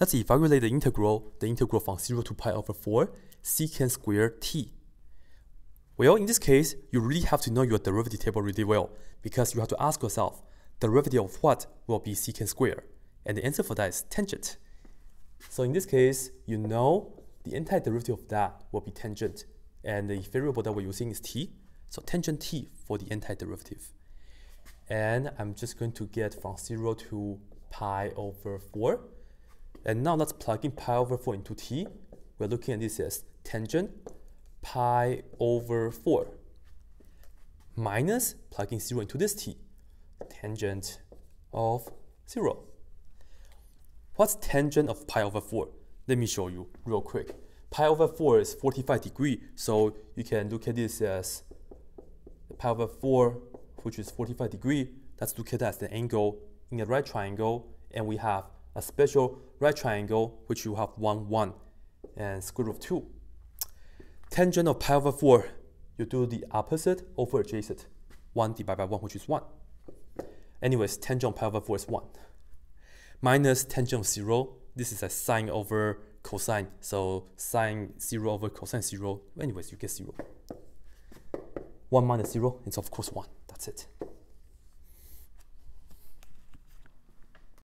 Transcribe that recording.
Let's evaluate the integral, the integral from 0 to pi over 4 secant squared t. Well, in this case, you really have to know your derivative table really well because you have to ask yourself, the derivative of what will be secant squared? And the answer for that is tangent. So in this case, you know the antiderivative of that will be tangent. And the variable that we're using is t. So tangent t for the antiderivative. And I'm just going to get from 0 to pi over 4 and now let's plug in pi over 4 into t. We're looking at this as tangent pi over 4 minus plugging 0 into this t, tangent of 0. What's tangent of pi over 4? Let me show you real quick. Pi over 4 is 45 degree, so you can look at this as pi over 4, which is 45 degree. Let's look at that as the angle in a right triangle, and we have a special right triangle, which you have 1, 1, and square root of 2. Tangent of pi over 4, you do the opposite over adjacent. 1 divided by 1, which is 1. Anyways, tangent of pi over 4 is 1. Minus tangent of 0, this is a sine over cosine. So sine 0 over cosine 0. Anyways, you get 0. 1 minus 0 is of course 1. That's it.